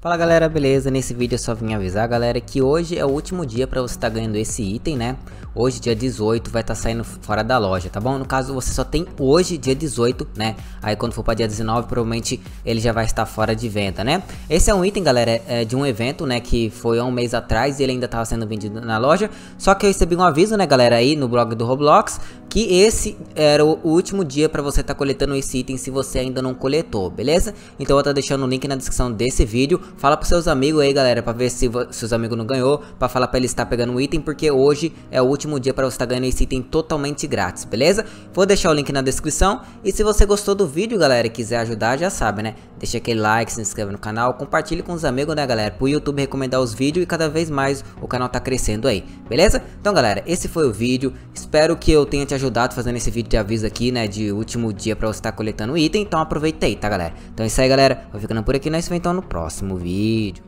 Fala galera, beleza? Nesse vídeo eu só vim avisar galera que hoje é o último dia para você estar tá ganhando esse item, né? Hoje, dia 18, vai estar tá saindo fora da loja, tá bom? No caso, você só tem hoje, dia 18, né? Aí quando for para dia 19, provavelmente ele já vai estar fora de venda, né? Esse é um item, galera, é de um evento, né? Que foi há um mês atrás e ele ainda estava sendo vendido na loja. Só que eu recebi um aviso, né, galera, aí no blog do Roblox, que esse era o último dia para você estar tá coletando esse item se você ainda não coletou, beleza? Então eu vou estar tá deixando o link na descrição desse vídeo. Fala pros seus amigos aí, galera, para ver se seus amigos não ganhou, para falar para eles estar pegando o item, porque hoje é o último último dia para você estar tá ganhando esse item totalmente grátis, beleza? Vou deixar o link na descrição. E se você gostou do vídeo, galera, e quiser ajudar, já sabe, né? Deixa aquele like, se inscreve no canal, compartilhe com os amigos, né, galera? Pro YouTube recomendar os vídeos e cada vez mais o canal tá crescendo aí, beleza? Então, galera, esse foi o vídeo. Espero que eu tenha te ajudado fazendo esse vídeo de aviso aqui, né? De último dia para você estar tá coletando item. Então aproveita aí, tá, galera? Então é isso aí, galera. Vou ficando por aqui. Nós vemos então no próximo vídeo.